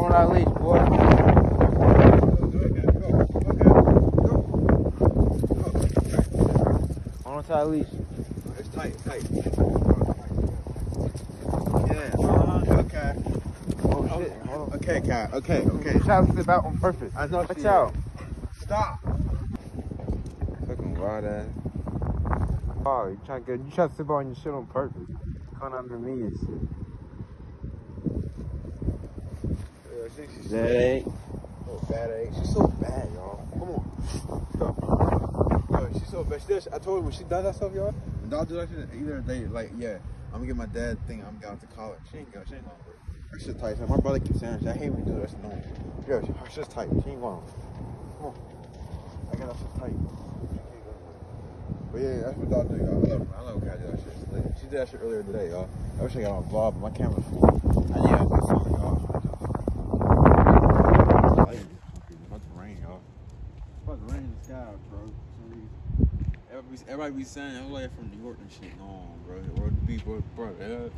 On that leash, boy. On that leash. It's tight, tight. Yeah, okay. Oh shit. Hold on. Okay, Cat, okay, okay. Try to slip out on purpose. I know Watch out. Stop. Fucking wild ass. Oh, you trying to get you try to slip on your shit on purpose. Coming under me and shit. Yeah, I think she's That ain't. so bad, eh? She's so bad, y'all. Come on. Yo, she's so bad. She does, I told her when she does that stuff, y'all, when dog do that either they, like, yeah, I'm gonna get my dad thing, I'm going to college. She ain't going, she ain't going. Her shit tight. My brother keeps saying, I hate when you do that shit. No. Yo, her shit's tight. She ain't going. Come on. I got that shit tight. But yeah, that's what dog do, y'all. I love, I love when Kat do that shit. She did that shit earlier today, y'all. I wish I got on vlog, but my camera's full. I need a good phone, y'all. It's about to rain, y'all. It's about to sky, bro. Everybody, be- everybody be saying, I'm like from New York and shit. No, bro. Or the beach, bro. bro yeah.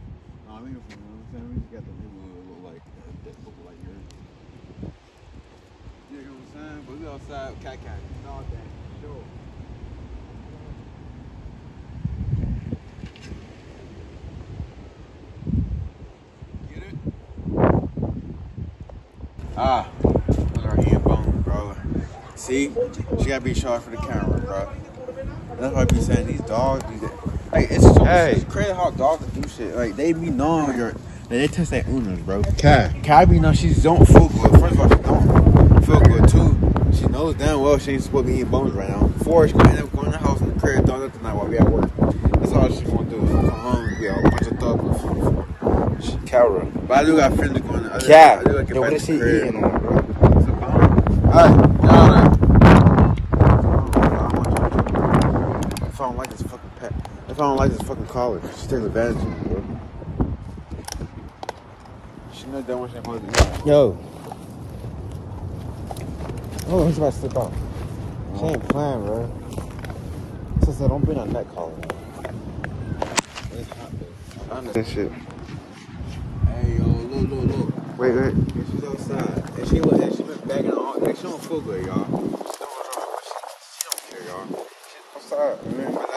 No, I mean, from, you know what I'm saying? We just got the neighborhood look like, uh, that look like yours. You know what I'm saying? But we outside, cat cat. All that, sure. Get it? Ah, look at her hand bone, bro. See, she gotta be sharp for the camera, bro. That's why I be saying these dogs. These, like it's so Hey. it's crazy how dogs do shit. Like they be knowing your, they test their owners, bro. Cat. Cat be know she don't feel good. First of all, she don't feel good too. She knows damn well she ain't supposed to be eating bones right now. Four, she gonna end up going to the house in the crib throwing up tonight while we at work. That's all she gonna do. Come home, be a bunch of thugs. She Cara. But I do got friends that going. I do- Cat. I do gotta get Yo, what is she the crib. eating on, bro? It's a bone. Alright, y'all. If I don't like this fucking pet, if I don't like this fucking collar, she takes advantage of me, bro. She knows that when she's supposed to do. Yo. Oh, he's about to slip out. She ain't playing, bro. Sister, don't bring a neck collar. It's hot. I shit. Hey yo, look, look, look. Wait, wait. And she's outside, and she was, and she been bagging all. Like she don't feel good, y'all. She don't, she, she care, y'all. She outside, man.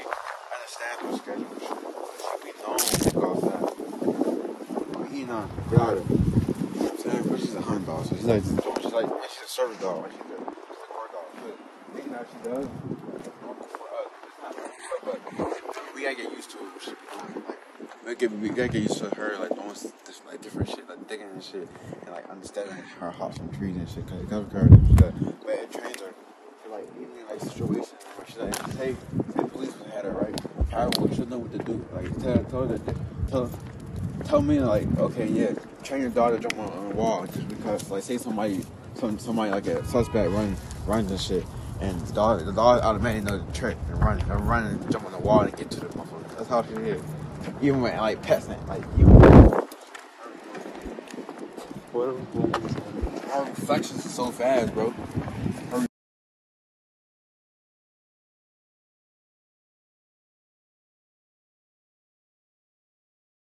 But that's that. She know, cause she understands her schedule. and shit. She be known to go outside. We eating on. Got it. You know what I'm? But she's a hunt dog, so she's like, she's like, and she's a service dog. Like she's a, she's a guard dog. But thinking that she does. For us. But, but we gotta get used to it. She be doing, like, we get we gotta get used to her like doing this like different shit, like digging and shit, and like understanding her hops and trees and shit. Cause it comes her, she does. but it trains her to like even like situations where she's like, say, say policeman had her right, how would she know what to do? Like tell tell her tell tell me like okay yeah, train your daughter to jump on, on a wall just because like say somebody some somebody like a suspect run runs and shit. And the dog, the dog automatically knows the trick and run, and run and jump on the wall and get to the motherfucker. That's how she is. Even when like pets, like even her reflections are so fast, bro.